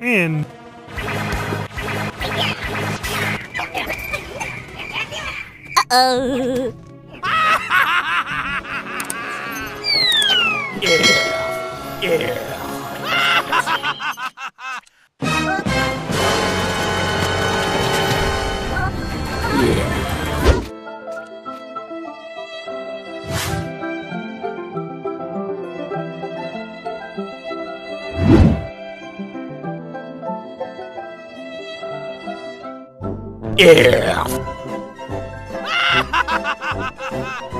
in. Uh-oh. Yeah. Yeah!